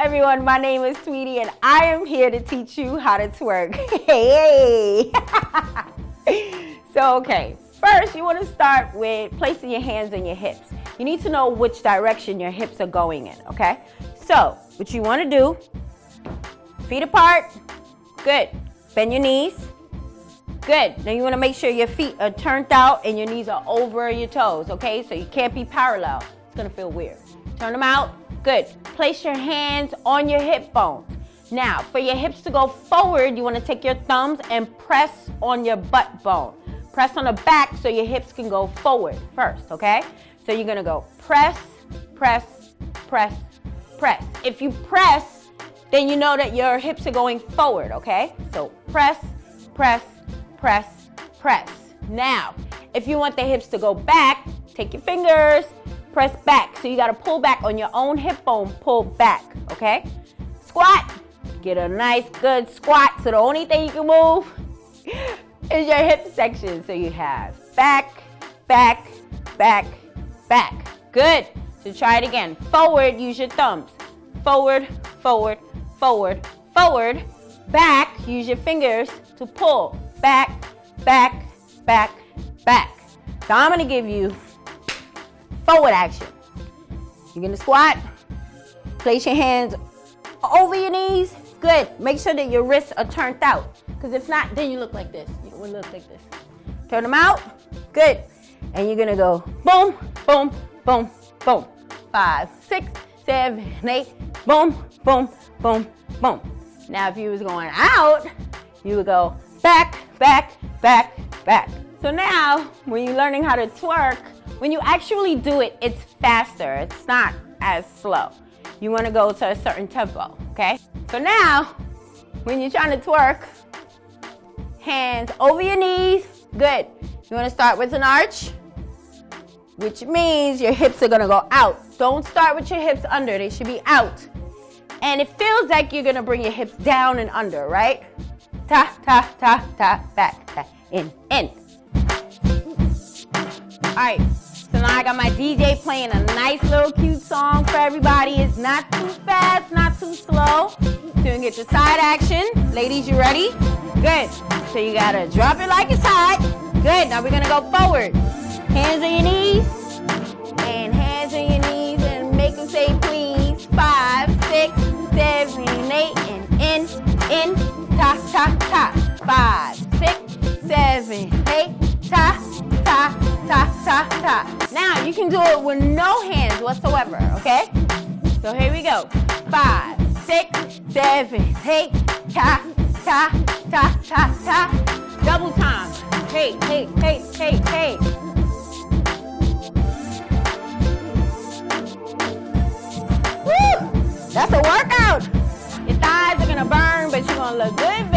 everyone? My name is Tweety and I am here to teach you how to twerk. Hey! so, okay, first you want to start with placing your hands on your hips. You need to know which direction your hips are going in, okay? So, what you want to do, feet apart, good. Bend your knees, good. Now you want to make sure your feet are turned out and your knees are over your toes, okay? So you can't be parallel. It's going to feel weird. Turn them out, good. Place your hands on your hip bone. Now, for your hips to go forward, you want to take your thumbs and press on your butt bone. Press on the back so your hips can go forward first, okay? So you're going to go press, press, press, press. If you press, then you know that your hips are going forward, okay? So press, press, press, press. Now, if you want the hips to go back, take your fingers, press back. So you got to pull back on your own hip bone, pull back, okay? Squat. Get a nice good squat. So the only thing you can move is your hip section. So you have back, back, back, back. Good. So try it again. Forward, use your thumbs. Forward, forward, forward, forward. Back, use your fingers to pull. Back, back, back, back. So I'm going to give you forward action. You're to squat. Place your hands over your knees. Good. Make sure that your wrists are turned out. Because if not, then you look like this. You will look like this. Turn them out. Good. And you're to go boom, boom, boom, boom. Five, six, seven, eight. Boom, boom, boom, boom. Now, if you was going out, you would go back, back, back, back. So now, when you're learning how to twerk, when you actually do it, it's faster. It's not as slow. You want to go to a certain tempo, okay? So now, when you're trying to twerk, hands over your knees. Good. You want to start with an arch, which means your hips are going to go out. Don't start with your hips under. They should be out. And it feels like you're going to bring your hips down and under, right? Ta, ta, ta, ta, back, ta, in, in. All right. So now I got my DJ playing a nice little cute song for everybody. It's not too fast, not too slow. So you get your side action. Ladies, you ready? Good. So you gotta drop it like it's hot. Good. Now we're gonna go forward. Hands on your knees. And hands on your knees and make them say please. Five, six, seven, eight, and in, in, ta, ta, ta. Can do it with no hands whatsoever, okay? So here we go. Five, six, seven, eight, ta, ta, ta, ta, ta. Double time. Hey, hey, hey, hey, hey. Woo! That's a workout. Your thighs are gonna burn, but you're gonna look good